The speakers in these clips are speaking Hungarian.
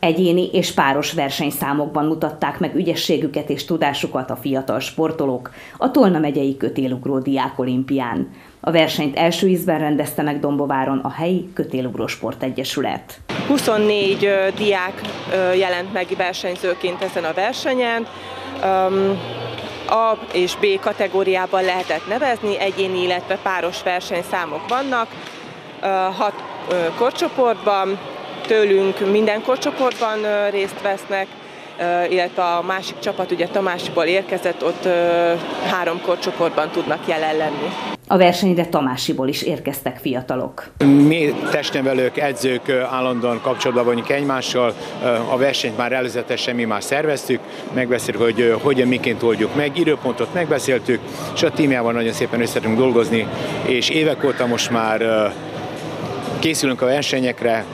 Egyéni és páros versenyszámokban mutatták meg ügyességüket és tudásukat a fiatal sportolók a Tolna megyei kötélugró diák olimpián. A versenyt első ízben rendezte meg Dombováron a helyi Kötélugró Sport Egyesület. 24 diák jelent meg versenyzőként ezen a versenyen. A és B kategóriában lehetett nevezni, egyéni, illetve páros versenyszámok vannak. Hat korcsoportban, tőlünk minden korcsoportban részt vesznek, illetve a másik csapat ugye Tamásból érkezett, ott három korcsoportban tudnak jelen lenni. A versenyre Tamásiból is érkeztek fiatalok. Mi testnevelők, edzők állandóan kapcsolatban vagyunk egymással. A versenyt már előzetesen mi már szerveztük, megbeszéltük, hogy hogyan, miként oldjuk meg, időpontot megbeszéltük, és a tímjával nagyon szépen össze dolgozni, és évek óta most már készülünk a versenyekre,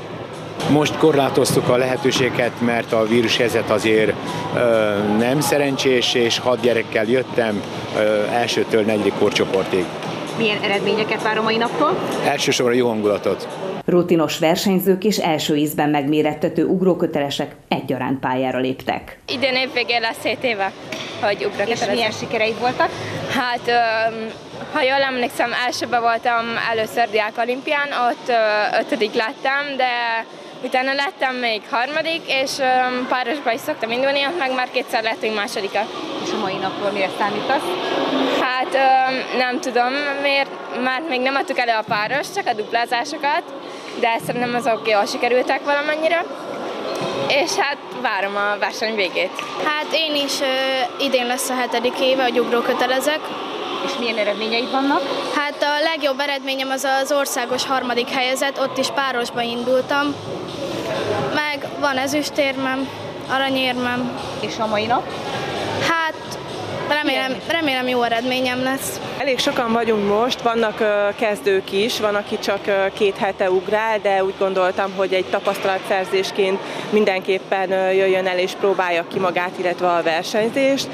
most korlátoztuk a lehetőséget, mert a vírus helyzet azért ö, nem szerencsés, és hat gyerekkel jöttem ö, elsőtől negyedik korcsoportig. Milyen eredményeket vár a mai naptól? Elsősorban jó hangulatot. Rutinos versenyzők és első ízben megmérettető ugrókötelesek egyaránt pályára léptek. Idén évvégén lesz 7 éve, hogy ugrókötelesek. És milyen sikereid voltak? Hát, ha jól emlékszem, elsőben voltam először Diák Olimpián, ott ötödik lettem, de Utána lettem még harmadik, és um, párosba is szoktam indulni, ott meg már kétszer lettünk másodika. És a mai napról mire számítasz? Hát um, nem tudom, miért, mert még nem adtuk elő a páros, csak a duplázásokat, de szerintem azok jól sikerültek valamennyire. És hát várom a verseny végét. Hát én is uh, idén lesz a hetedik éve, hogy ugrókötelezek. És milyen eredményeid vannak? A legjobb eredményem az az országos harmadik helyezett, ott is párosba indultam, meg van ezüstérmem, aranyérmem. És a mai nap? Hát remélem, remélem jó eredményem lesz. Elég sokan vagyunk most, vannak kezdők is, van, aki csak két hete ugrál, de úgy gondoltam, hogy egy tapasztalatszerzésként mindenképpen jöjjön el és próbálja ki magát, illetve a versenyzést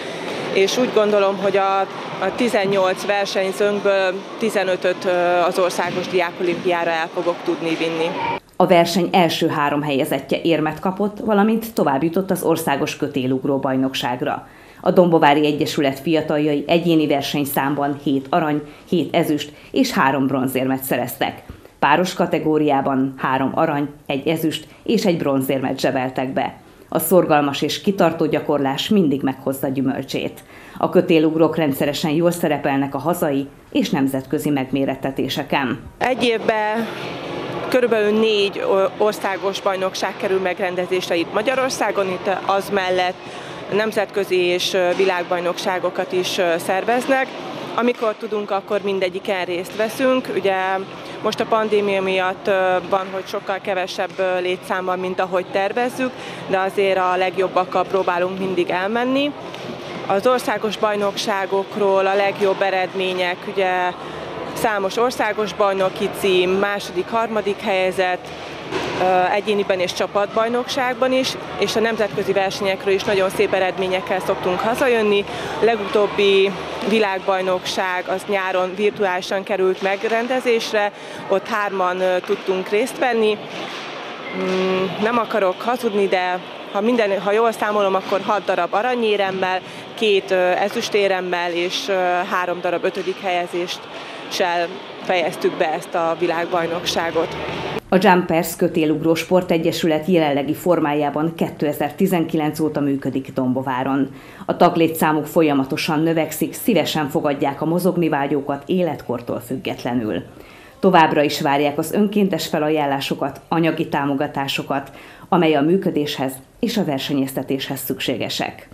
és úgy gondolom, hogy a, a 18 versenyzőnkből 15-öt az országos diákolimpiára el fogok tudni vinni. A verseny első három helyezettje érmet kapott, valamint tovább jutott az országos kötélugró bajnokságra. A Dombovári Egyesület fiataljai egyéni versenyszámban 7 arany, 7 ezüst és 3 bronzérmet szereztek. Páros kategóriában 3 arany, 1 ezüst és egy bronzérmet zsebeltek be. A szorgalmas és kitartó gyakorlás mindig meghozza gyümölcsét. A kötélugrók rendszeresen jól szerepelnek a hazai és nemzetközi megmérettetéseken. Egy évben körülbelül négy országos bajnokság kerül megrendezésre itt Magyarországon, itt az mellett nemzetközi és világbajnokságokat is szerveznek. Amikor tudunk, akkor mindegyiken részt veszünk. Ugye most a pandémia miatt van, hogy sokkal kevesebb létszámban, mint ahogy tervezzük, de azért a legjobbakkal próbálunk mindig elmenni. Az országos bajnokságokról a legjobb eredmények, ugye számos országos bajnoki cím, második, harmadik helyezett, egyéniben és csapatbajnokságban is, és a nemzetközi versenyekről is nagyon szép eredményekkel szoktunk hazajönni. Legutóbbi világbajnokság az nyáron virtuálisan került megrendezésre, ott hárman tudtunk részt venni. Mm, nem akarok hazudni, de ha, minden, ha jól számolom, akkor 6 darab aranyéremmel, két ezüstéremmel és három darab ötödik helyezést fejeztük be ezt a világbajnokságot. A Jumpers Kötélugró Sportegyesület jelenlegi formájában 2019 óta működik Dombováron. A taglétszámuk folyamatosan növekszik, szívesen fogadják a mozogni vágyókat életkortól függetlenül. Továbbra is várják az önkéntes felajánlásokat, anyagi támogatásokat, amely a működéshez és a versenyeztetéshez szükségesek.